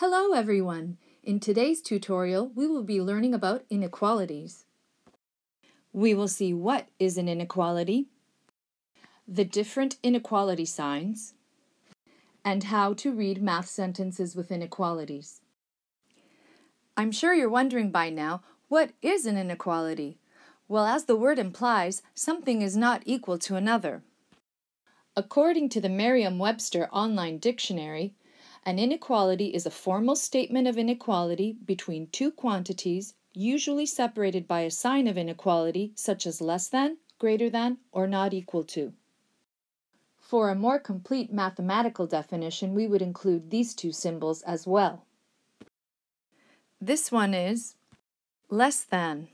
Hello everyone! In today's tutorial, we will be learning about inequalities. We will see what is an inequality, the different inequality signs, and how to read math sentences with inequalities. I'm sure you're wondering by now, what is an inequality? Well, as the word implies, something is not equal to another. According to the Merriam-Webster Online Dictionary, an inequality is a formal statement of inequality between two quantities, usually separated by a sign of inequality such as less than, greater than, or not equal to. For a more complete mathematical definition, we would include these two symbols as well. This one is less than.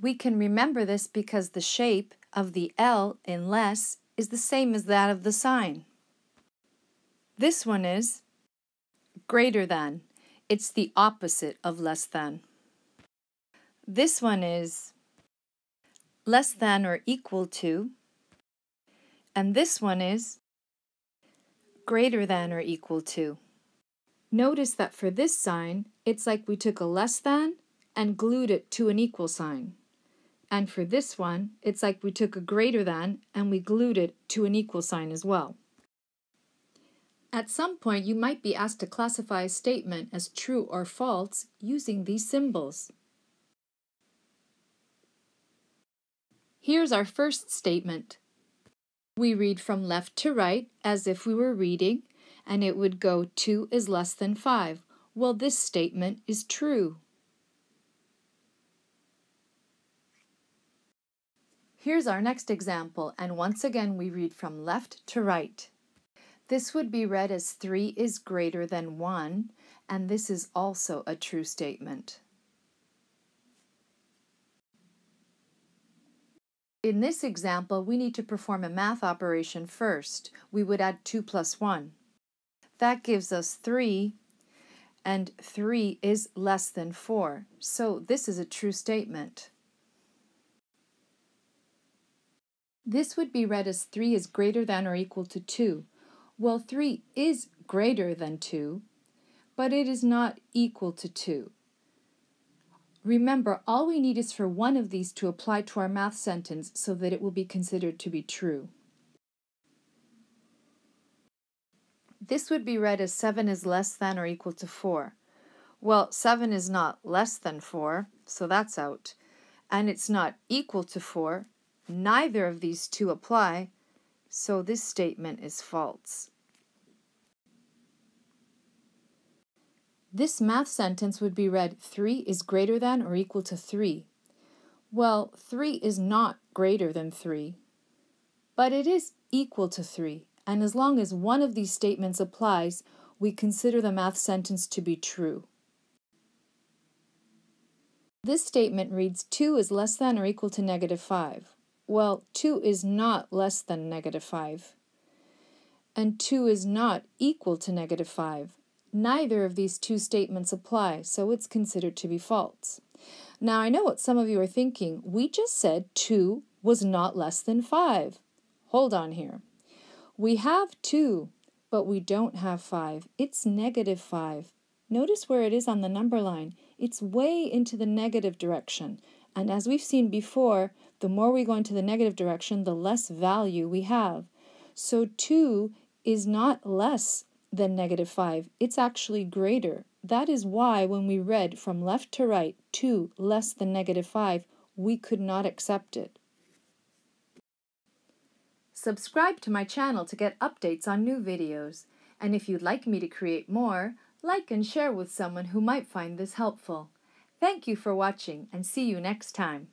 We can remember this because the shape of the L in less is the same as that of the sign. This one is greater than. It's the opposite of less than. This one is less than or equal to. And this one is greater than or equal to. Notice that for this sign, it's like we took a less than and glued it to an equal sign. And for this one, it's like we took a greater than and we glued it to an equal sign as well. At some point, you might be asked to classify a statement as true or false using these symbols. Here's our first statement. We read from left to right as if we were reading, and it would go 2 is less than 5. Well, this statement is true. Here's our next example, and once again we read from left to right. This would be read as 3 is greater than 1, and this is also a true statement. In this example, we need to perform a math operation first. We would add 2 plus 1. That gives us 3, and 3 is less than 4. So this is a true statement. This would be read as 3 is greater than or equal to 2. Well, 3 is greater than 2, but it is not equal to 2. Remember, all we need is for one of these to apply to our math sentence so that it will be considered to be true. This would be read as 7 is less than or equal to 4. Well, 7 is not less than 4, so that's out. And it's not equal to 4, Neither of these two apply, so this statement is false. This math sentence would be read 3 is greater than or equal to 3. Well, 3 is not greater than 3, but it is equal to 3, and as long as one of these statements applies, we consider the math sentence to be true. This statement reads 2 is less than or equal to negative 5. Well, 2 is not less than negative 5. And 2 is not equal to negative 5. Neither of these two statements apply, so it's considered to be false. Now, I know what some of you are thinking. We just said 2 was not less than 5. Hold on here. We have 2, but we don't have 5. It's negative 5. Notice where it is on the number line. It's way into the negative direction. And as we've seen before, the more we go into the negative direction, the less value we have. So 2 is not less than negative 5, it's actually greater. That is why when we read from left to right 2 less than negative 5, we could not accept it. Subscribe to my channel to get updates on new videos. And if you'd like me to create more, like and share with someone who might find this helpful. Thank you for watching and see you next time.